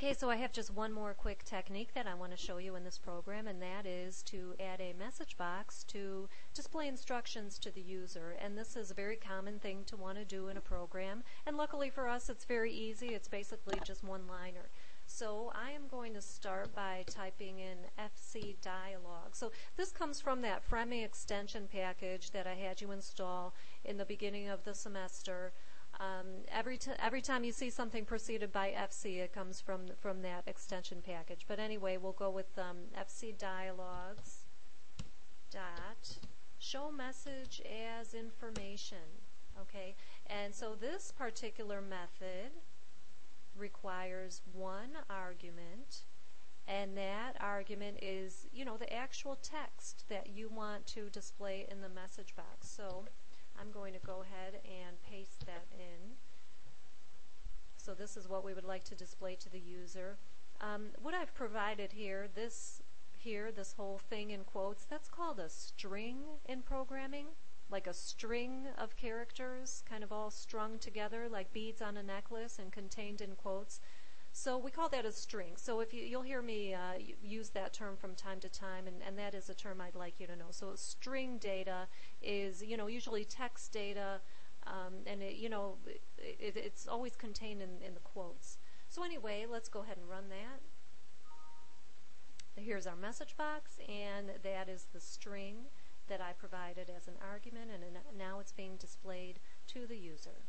Okay, so I have just one more quick technique that I want to show you in this program, and that is to add a message box to display instructions to the user. And this is a very common thing to want to do in a program. And luckily for us, it's very easy. It's basically just one-liner. So I am going to start by typing in FC Dialog. So this comes from that Fremi extension package that I had you install in the beginning of the semester. Um, every, t- every time you see something preceded by FC, it comes from, from that extension package. But anyway, we'll go with um, FC dialogs dot show message as information. Okay, and so this particular method requires one argument, and that argument is, you know, the actual text that you want to display in the message box. So I'm going to go ahead and paste that in. So this is what we would like to display to the user. Um, what I've provided here, this here, this whole thing in quotes, that's called a string in programming, like a string of characters, kind of all strung together like beads on a necklace and contained in quotes. So we call that a string. So if you, you'll hear me uh, use that term from time to time, and, and that is a term I'd like you to know. So string data is, you know, usually text data, um, and it, you know, it, it's always contained in, in the quotes. So anyway, let's go ahead and run that. Here's our message box, and that is the string that I provided as an argument, and now it's being displayed to the user.